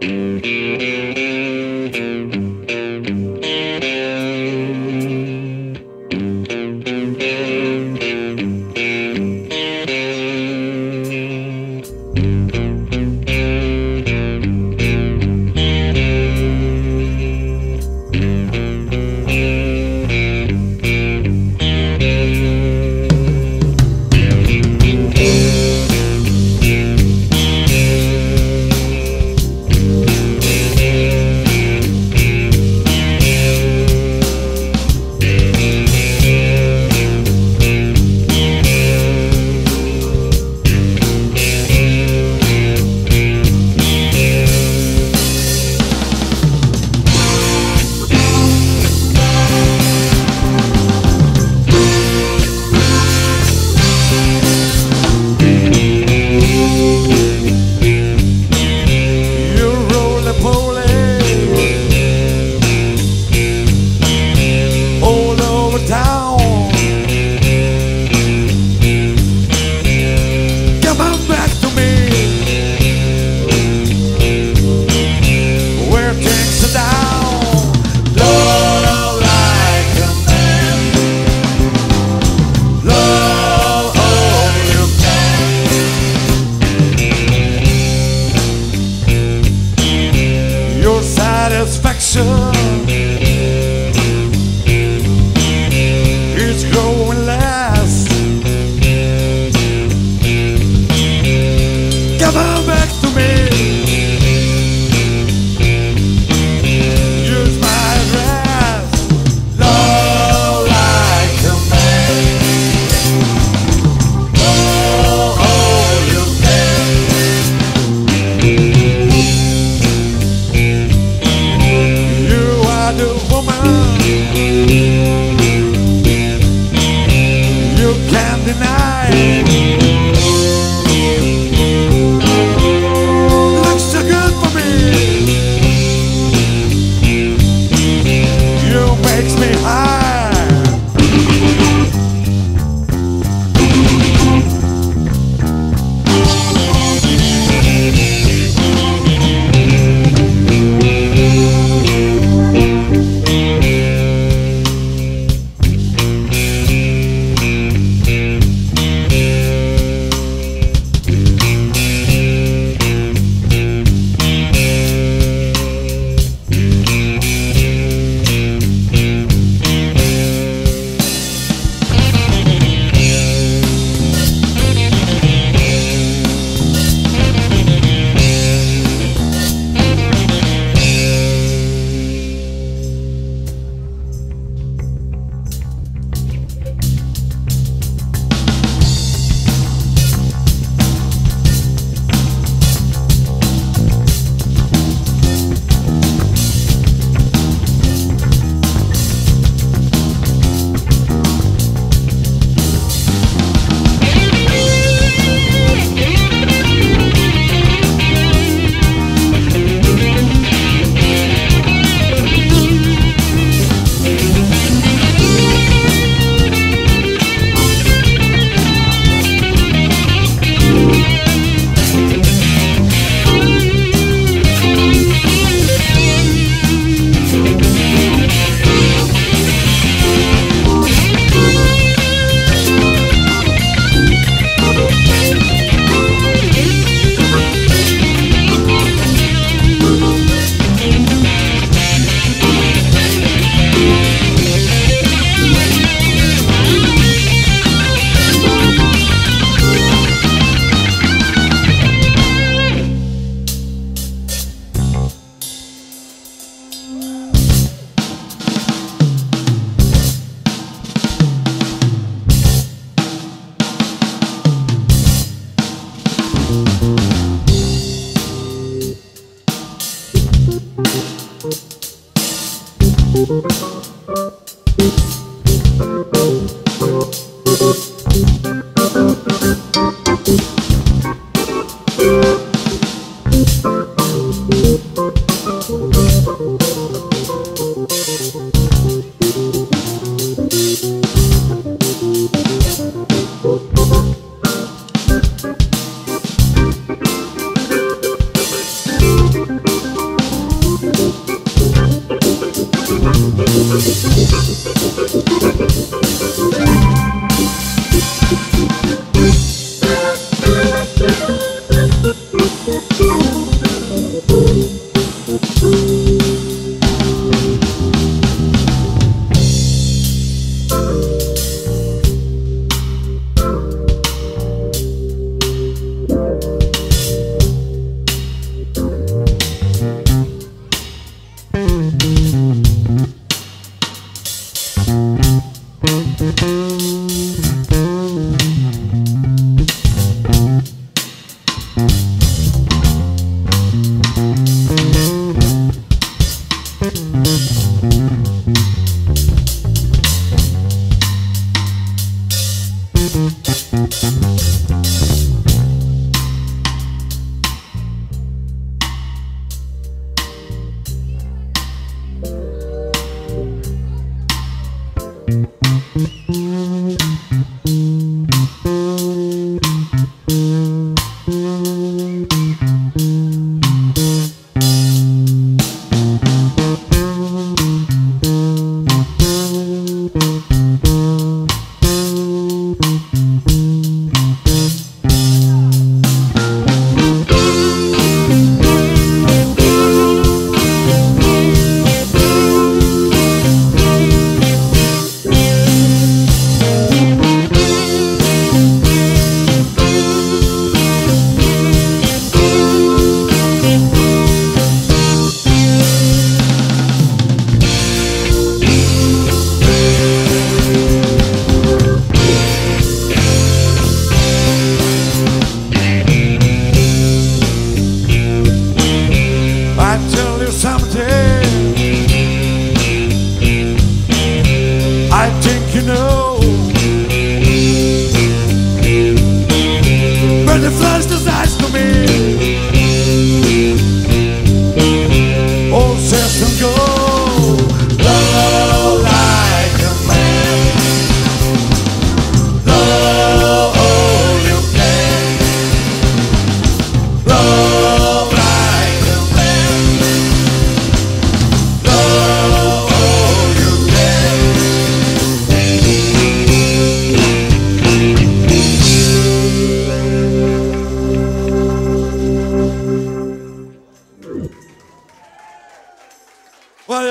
Mm-hmm. Satisfaction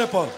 Lijepo.